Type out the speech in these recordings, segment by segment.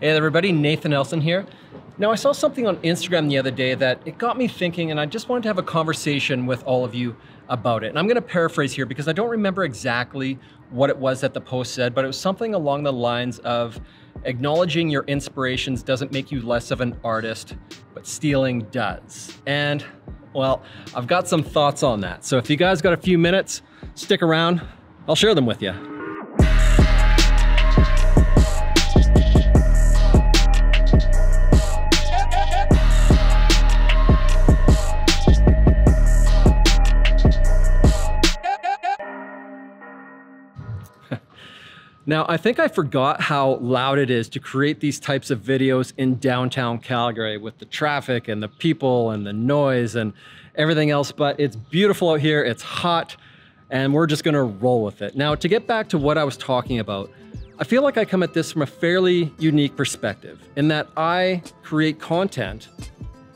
Hey everybody, Nathan Elson here. Now I saw something on Instagram the other day that it got me thinking and I just wanted to have a conversation with all of you about it. And I'm gonna paraphrase here because I don't remember exactly what it was that the post said, but it was something along the lines of acknowledging your inspirations doesn't make you less of an artist, but stealing does. And well, I've got some thoughts on that. So if you guys got a few minutes, stick around, I'll share them with you. Now, I think I forgot how loud it is to create these types of videos in downtown Calgary with the traffic and the people and the noise and everything else, but it's beautiful out here, it's hot, and we're just gonna roll with it. Now, to get back to what I was talking about, I feel like I come at this from a fairly unique perspective in that I create content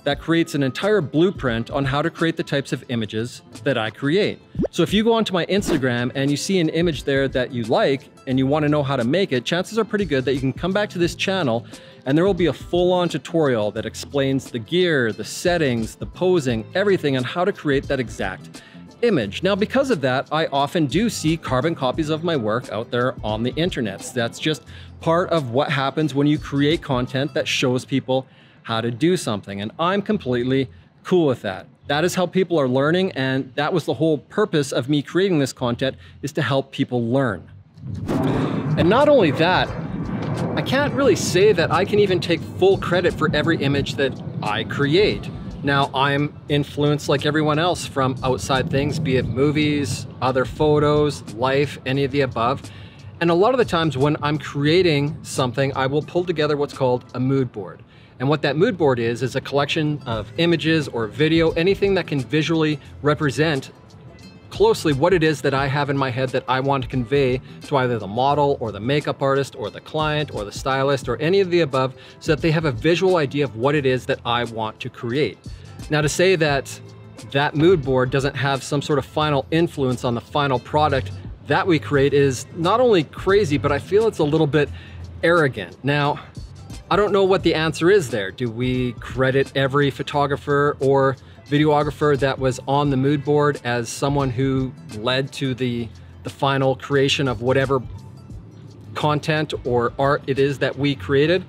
that creates an entire blueprint on how to create the types of images that I create. So if you go onto my Instagram and you see an image there that you like and you want to know how to make it, chances are pretty good that you can come back to this channel and there will be a full-on tutorial that explains the gear, the settings, the posing, everything on how to create that exact image. Now, because of that, I often do see carbon copies of my work out there on the internet. That's just part of what happens when you create content that shows people how to do something. And I'm completely cool with that. That is how people are learning. And that was the whole purpose of me creating this content is to help people learn. And not only that, I can't really say that I can even take full credit for every image that I create. Now, I'm influenced like everyone else from outside things, be it movies, other photos, life, any of the above. And a lot of the times when I'm creating something, I will pull together what's called a mood board. And what that mood board is, is a collection of images or video, anything that can visually represent closely what it is that I have in my head that I want to convey to either the model or the makeup artist or the client or the stylist or any of the above so that they have a visual idea of what it is that I want to create. Now to say that that mood board doesn't have some sort of final influence on the final product that we create is not only crazy, but I feel it's a little bit arrogant. Now, I don't know what the answer is there. Do we credit every photographer or videographer that was on the mood board as someone who led to the, the final creation of whatever content or art it is that we created?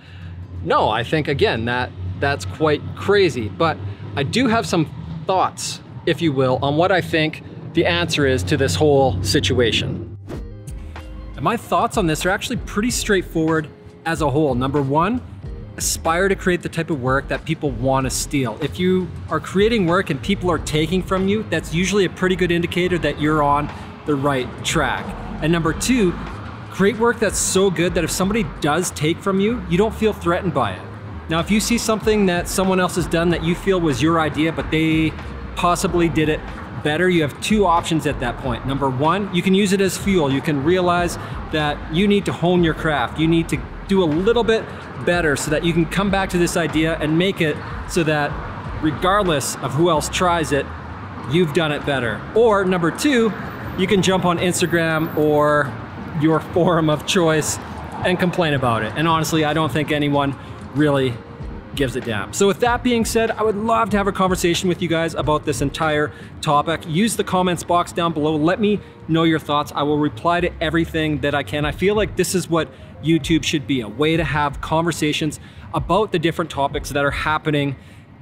No, I think again, that that's quite crazy. But I do have some thoughts, if you will, on what I think the answer is to this whole situation. And my thoughts on this are actually pretty straightforward as a whole. Number one, aspire to create the type of work that people want to steal. If you are creating work and people are taking from you, that's usually a pretty good indicator that you're on the right track. And number two, create work that's so good that if somebody does take from you, you don't feel threatened by it. Now, if you see something that someone else has done that you feel was your idea, but they possibly did it better, you have two options at that point. Number one, you can use it as fuel. You can realize that you need to hone your craft. You need to do a little bit better so that you can come back to this idea and make it so that regardless of who else tries it, you've done it better. Or number two, you can jump on Instagram or your forum of choice and complain about it. And honestly, I don't think anyone really gives a damn. So with that being said, I would love to have a conversation with you guys about this entire topic. Use the comments box down below. Let me know your thoughts. I will reply to everything that I can. I feel like this is what YouTube should be, a way to have conversations about the different topics that are happening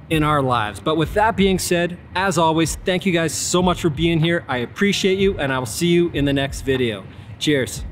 in our lives. But with that being said, as always, thank you guys so much for being here. I appreciate you and I will see you in the next video. Cheers.